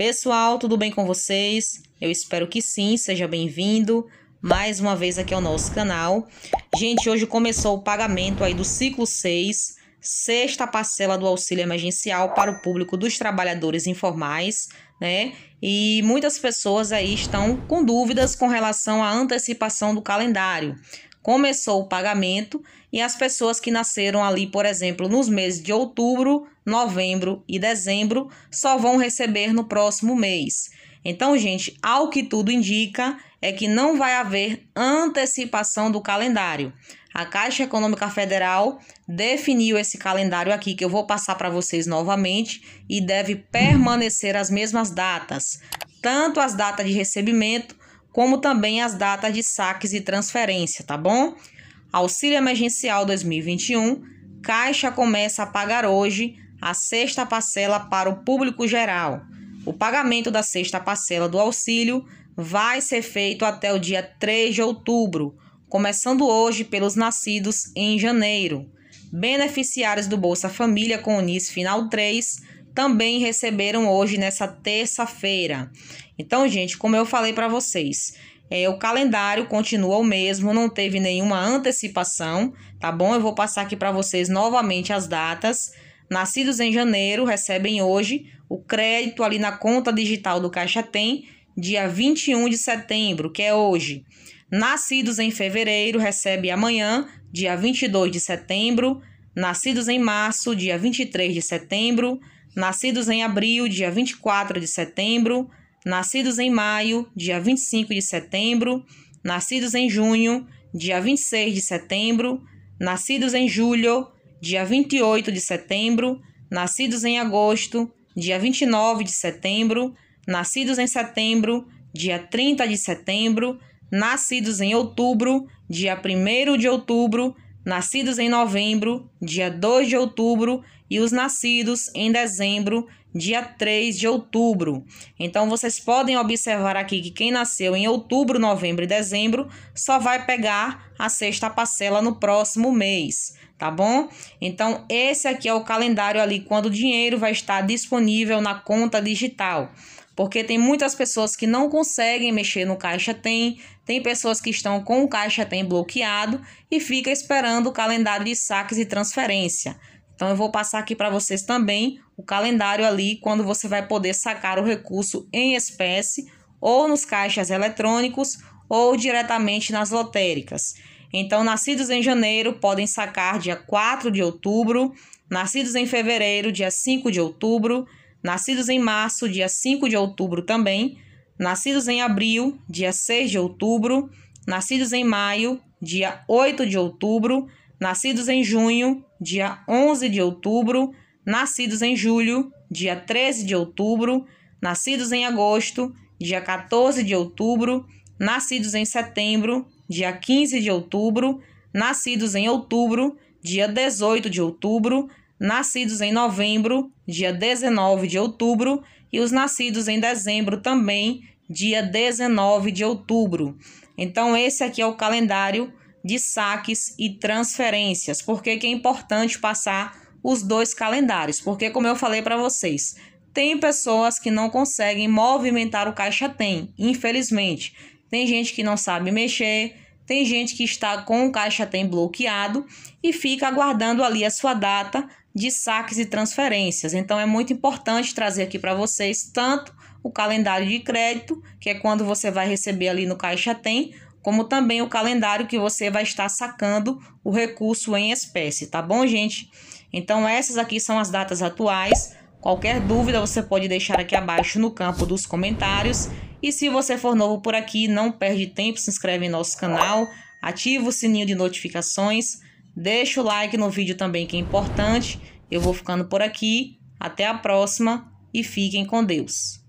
Pessoal, tudo bem com vocês? Eu espero que sim, seja bem-vindo mais uma vez aqui ao nosso canal. Gente, hoje começou o pagamento aí do ciclo 6, sexta parcela do auxílio emergencial para o público dos trabalhadores informais, né? E muitas pessoas aí estão com dúvidas com relação à antecipação do calendário. Começou o pagamento e as pessoas que nasceram ali, por exemplo, nos meses de outubro, novembro e dezembro, só vão receber no próximo mês. Então, gente, ao que tudo indica, é que não vai haver antecipação do calendário. A Caixa Econômica Federal definiu esse calendário aqui que eu vou passar para vocês novamente e deve permanecer as mesmas datas, tanto as datas de recebimento como também as datas de saques e transferência, tá bom? Auxílio Emergencial 2021, Caixa começa a pagar hoje a sexta parcela para o público geral. O pagamento da sexta parcela do auxílio vai ser feito até o dia 3 de outubro, começando hoje pelos nascidos em janeiro. Beneficiários do Bolsa Família com o NIS Final 3 também receberam hoje nessa terça-feira. Então, gente, como eu falei para vocês, é, o calendário continua o mesmo, não teve nenhuma antecipação, tá bom? Eu vou passar aqui para vocês novamente as datas. Nascidos em janeiro recebem hoje o crédito ali na conta digital do Caixa Tem, dia 21 de setembro, que é hoje. Nascidos em fevereiro recebe amanhã, dia 22 de setembro. Nascidos em março, dia 23 de setembro. Nascidos em abril, dia 24 de setembro. Nascidos em maio, dia 25 de setembro, nascidos em junho, dia 26 de setembro, nascidos em julho, dia 28 de setembro, nascidos em agosto, dia 29 de setembro, nascidos em setembro, dia 30 de setembro, nascidos em outubro, dia 1 de outubro, nascidos em novembro, dia 2 de outubro, e os nascidos em dezembro, dia 3 de outubro. Então, vocês podem observar aqui que quem nasceu em outubro, novembro e dezembro só vai pegar a sexta parcela no próximo mês, tá bom? Então, esse aqui é o calendário ali quando o dinheiro vai estar disponível na conta digital. Porque tem muitas pessoas que não conseguem mexer no Caixa Tem, tem pessoas que estão com o Caixa Tem bloqueado e fica esperando o calendário de saques e transferência. Então, eu vou passar aqui para vocês também o calendário ali, quando você vai poder sacar o recurso em espécie, ou nos caixas eletrônicos, ou diretamente nas lotéricas. Então, nascidos em janeiro podem sacar dia 4 de outubro, nascidos em fevereiro, dia 5 de outubro, nascidos em março, dia 5 de outubro também, nascidos em abril, dia 6 de outubro, nascidos em maio, dia 8 de outubro, nascidos em junho, dia 11 de outubro, nascidos em julho, dia 13 de outubro, nascidos em agosto, dia 14 de outubro, nascidos em setembro, dia 15 de outubro, nascidos em outubro, dia 18 de outubro, nascidos em novembro, dia 19 de outubro, e os nascidos em dezembro também, dia 19 de outubro. Então, esse aqui é o calendário de saques e transferências. Por que, que é importante passar os dois calendários? Porque, como eu falei para vocês, tem pessoas que não conseguem movimentar o caixa tem, infelizmente. Tem gente que não sabe mexer, tem gente que está com o caixa tem bloqueado e fica aguardando ali a sua data de saques e transferências. Então é muito importante trazer aqui para vocês tanto o calendário de crédito, que é quando você vai receber ali no caixa tem, como também o calendário que você vai estar sacando o recurso em espécie, tá bom, gente? Então, essas aqui são as datas atuais. Qualquer dúvida você pode deixar aqui abaixo no campo dos comentários. E se você for novo por aqui, não perde tempo, se inscreve em nosso canal, ativa o sininho de notificações, deixa o like no vídeo também que é importante. Eu vou ficando por aqui, até a próxima e fiquem com Deus.